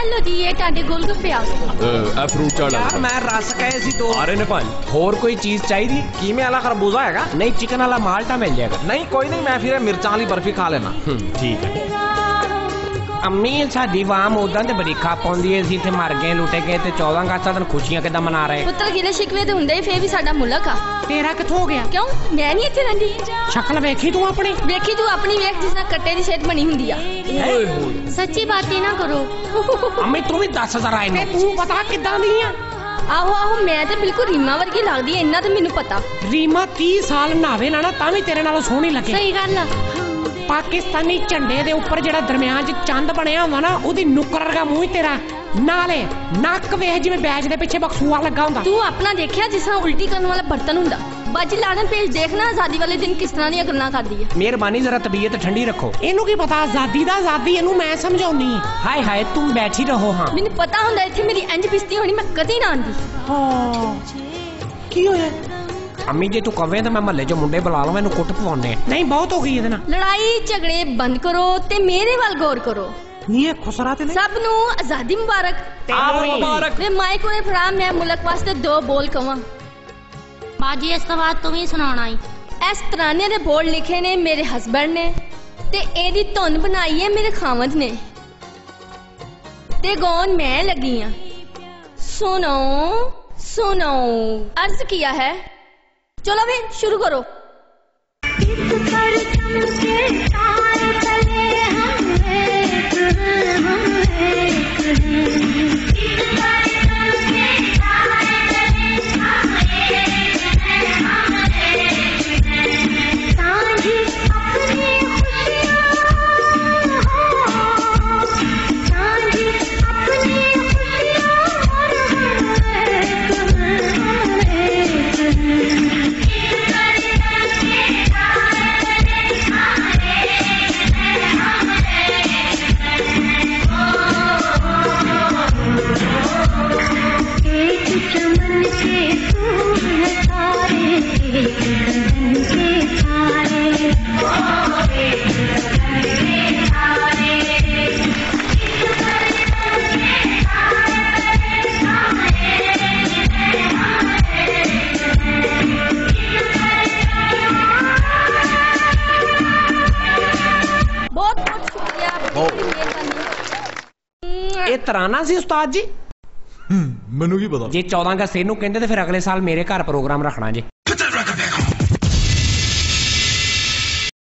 ਇਹ ਲੋ ਜੀ ਇਹ ਤੁਹਾਡੇ ਗੋਲਗੱਪੇ ਆ ਇਹ ਫਰੂਟ ਵਾਲਾ। ਯਾਰ ਮੈਂ ਰਸ ਕਹੇ ਸੀ ਦੋ ਆ ਰਹੇ ਨੇ ਭਾਈ ਹੋਰ ਕੋਈ ਚੀਜ਼ ਚਾਹੀਦੀ? ਕੀਮੇ ਵਾਲਾ ਖਰਬੂਜ਼ਾ ਹੈਗਾ? ਨਹੀਂ ਚਿਕਨ ਵਾਲਾ ਮਾਲਟਾ ਮਿਲ ਜਾਏਗਾ। ਨਹੀਂ ਕੋਈ ਨਹੀਂ ਮੈਂ ਫਿਰ ਇਹ ਮਿਰਚਾਂ ਵਾਲੀ ਬਰਫੀ ਖਾ ਲੈਣਾ ਹੂੰ ਠੀਕ ਹੈ। ਅੰਮੀ ਸਾਡੀ ਵਾਮ ਉਦਾਂ ਤੇ ਬੜੀ ਖਾ ਪਾਉਂਦੀ ਏ ਸੀ ਇੱਥੇ ਮਰ ਗਏ ਲੁੱਟੇ ਗਏ ਤੇ 14 ਅਗਸਤ ਦਿਨ ਖੁਸ਼ੀਆਂ ਕਿਦਾਂ ਮਨਾ ਰਹੇ? ਪੁੱਤਰ ਗਿਲੇ ਸ਼ਿਕਵੇ ਤੇ ਹੁੰਦੇ ਹੀ ਫੇਰ ਵੀ ਸਾਡਾ ਮੁਲਕ ਆ। ਤੇਰਾ ਕਿੱਥੋਂ ਹੋ ਗਿਆ? ਕਿਉਂ? ਮੈਂ ਨਹੀਂ ਇੱਥੇ ਰਹਿੰਦੀ। ਸ਼ਕਲ ਵੇਖੀ ਤੂੰ ਆਪਣੀ? ਵੇਖੀ ਤੂੰ ਆਪਣੀ ਵੇਖ ਜਿਸ ਨਾਲ ਕੱਟੇ ਦੀ ਸਿਹਤ ਬਣੀ ਹੁੰਦੀ ਆ। ਓਏ ਹੋਏ। ਸੱਚੀ ਬਾਤੀ ਨਾ ਕਰੋ। ਅੰਮੀ ਤੂੰ ਵੀ ਦੱਸ ਜ਼ਰਾ ਤੇ ਇਹਨੂੰ ਤੂੰ ਪਤਾ ਕਿੱਦਾਂ ਦੀ ਆ? ਆਹੋ ਆਹੋ ਮੈਂ ਤੇ ਬਿਲਕੁਲ ਰੀਮਾ ਵਰਗੀ ਲੱਗਦੀ ਐ ਇੰਨਾ ਤੇ ਮੈਨੂੰ ਪਤਾ। ਰੀਮਾ 30 ਸਾਲ ਨਾਵੇ ਨਾ ਨਾ ਤਾਂ ਵੀ ਤੇਰੇ ਨਾਲੋਂ ਸੋਹਣੀ ਲੱਗੇ। ਸਹੀ ਗੱਲ ਆ। ਪਾਕਿਸਤਾਨੀ ਝੰਡੇ ਦੇ ਉੱਪਰ ਜਿਹੜਾ ਦਰਮਿਆਨ 'ਚ ਚੰਦ ਬਣਿਆ ਹੁੰਦਾ ਨਾ ਉਹਦੀ ਨੁੱਕਰ ਵਰਗਾ ਮੂੰਹ ਹੀ ਤੇਰਾ। ਨਾਲੇ ਨੱਕ ਵੇਖ ਜਿਵੇਂ ਬੈਜ ਦੇ ਪਿੱਛੇ ਬਕਸੂਆ ਲੱਗਾ ਹੁੰਦਾ। ਤੂੰ ਆਪਣਾ ਦੇਖਿਆ ਜਿਸ ਤਰ੍ਹਾਂ ਉਲਟੀ ਕਰਨ ਵਾਲਾ ਬਰਤਨ ਹੁੰਦਾ? ਬੱਜ ਲਾਣਨ ਪੇਜ ਦੇਖਣਾ ਆਜ਼ਾਦੀ ਵਾਲੇ ਦਿਨ ਕਿਸ ਤਰ੍ਹਾਂ ਦੀਆਂ ਗੱਲਾਂ ਕਰਦੀ ਐ ਮਿਹਰਬਾਨੀ ਜ਼ਰਾ ਤਬੀਅਤ ਠੰਡੀ ਰੱਖੋ। ਇਹਨੂੰ ਕੀ ਪਤਾ ਆਜ਼ਾਦੀ ਦਾ ਆਜ਼ਾਦੀ ਇਹਨੂੰ ਮੈਂ ਸਮਝਾਉਣੀ। ਹਾਏ ਹਾਏ ਤੁਮ ਬੈਠੀ ਰਹੋ ਹਾਂ। ਮੈਨੂੰ ਪਤਾ ਹੁੰਦਾ ਇੱਥੇ ਮੇਰੀ ਇੰਜ ਬਿਸਤੀ ਹੋਣੀ ਮੈਂ ਕਦੀ ਨਾ ਆਂਦੀ। ਹਾਂ। ਕੀ ਹੋਇਆ? ਅੰਮੀ ਜੇ ਤੂੰ ਕਵੇਂ ਤਾਂ ਮੈਂ ਮਹੱਲੇ 'ਚ ਮੁੰਡੇ ਬੁਲਾ ਲਵਾਂ ਇਹਨੂੰ ਕੁੱਟ ਪਵਾਉਣੇ ਨਹੀਂ ਬਹੁਤ ਹੋ ਗਈ ਇਹਦੇ ਨਾਲ। ਲੜਾਈ ਝਗੜੇ ਬੰਦ ਕਰੋ ਤੇ ਮੇਰੇ ਵੱਲ ਗੌਰ ਕਰੋ। ਨਹੀਂ ਇਹ ਖੁਸਰਾ ਤੇ ਸਭ ਨੂੰ ਆਜ਼ਾਦੀ ਮੁਬਾਰਕ। ਆਪ ਮੁਬਾਰਕ। ਵੇ ਮਾਈਕ ਉਰੇ ਫੜਾ ਮੈਂ ਮੁਲਕ ਵਾਸਤੇ ਦੋ ਬੋਲ ਕਵਾਂ। ਬਾਜੀ ਇਸ ਤੋਂ ਬਾਅਦ ਤੂੰ ਹੀ ਸੁਣਾਉਣਾ ਈ ਇਸ ਤਰਾਨੇ ਦੇ ਬੋਲ ਲਿਖੇ ਨੇ ਮੇਰੇ ਹਸਬੰਡ ਨੇ ਤੇ ਇਹਦੀ ਧੁਨ ਬਣਾਈ ਹੈ ਮੇਰੇ ਖਾਵੰਦ ਨੇ। ਤੇ ਗਾਉਣ ਮੈਂ ਲੱਗੀ ਆ। ਸੁਣੋ ਸੁਣੋ अर्ज किया है चलो भी शुरू करो चमन ਇਹ ਤਰਾਨਾ ਸੀ ਉਸਤਾਦ ਜੀ? ਮੈਨੂੰ ਕੀ ਪਤਾ? ਜੇ 14 ਅਗਸਤ ਇਹਨੂੰ ਕਹਿੰਦੇ ਤੇ ਫਿਰ ਅਗਲੇ ਸਾਲ ਮੇਰੇ ਘਰ ਪ੍ਰੋਗਰਾਮ ਰੱਖਣਾ ਜੇ।